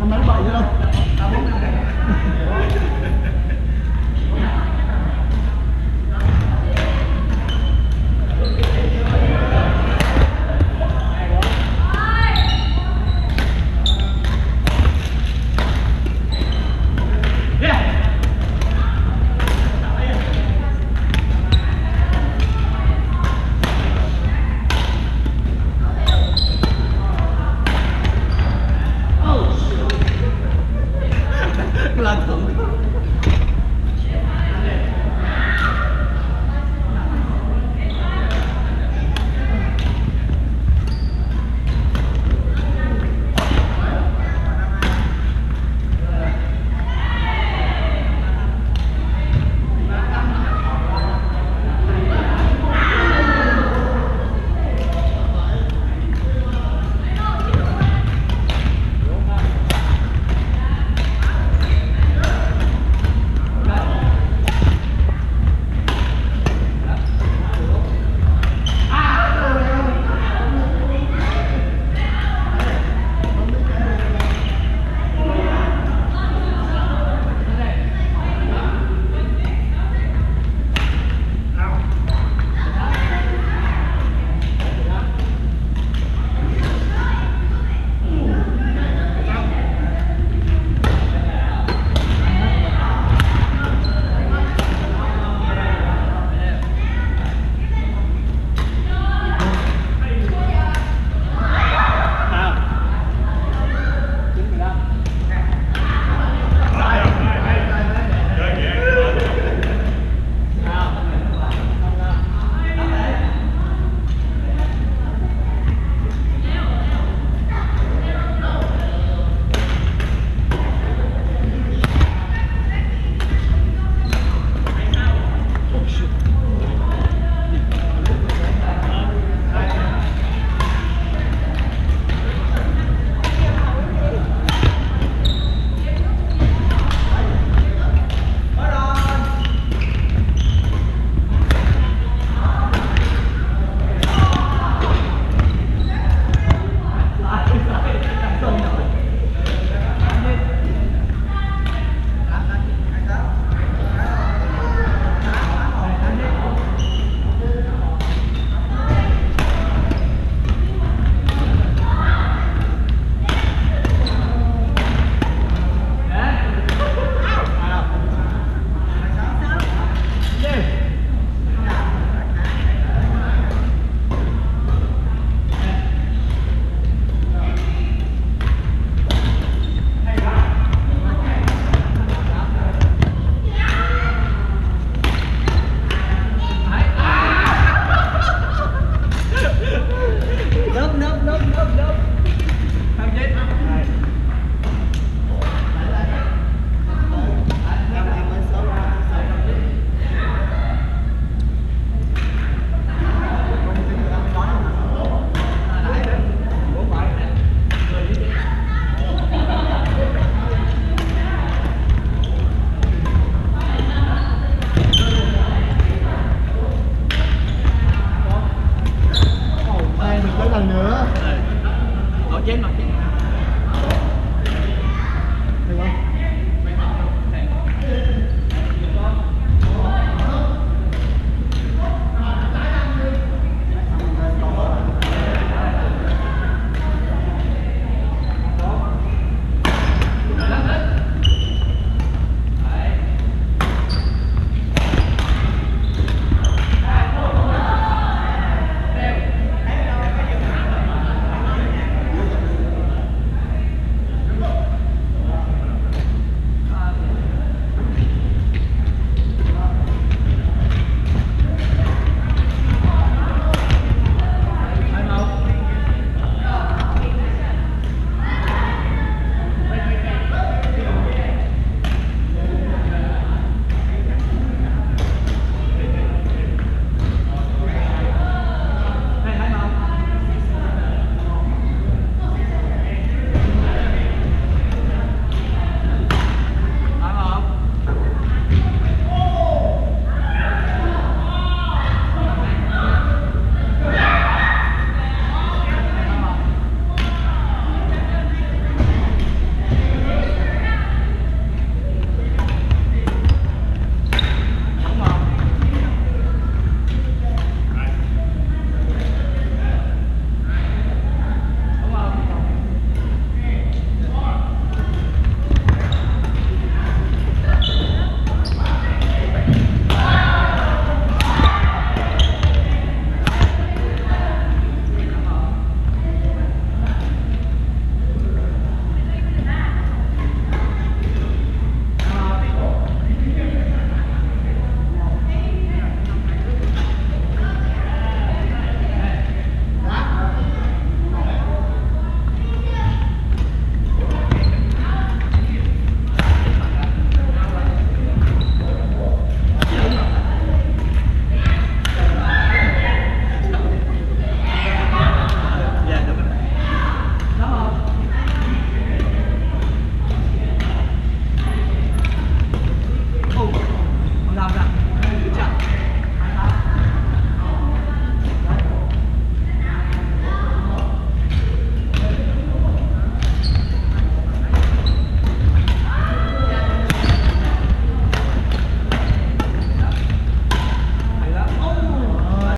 sao nói bậy chứ đâu.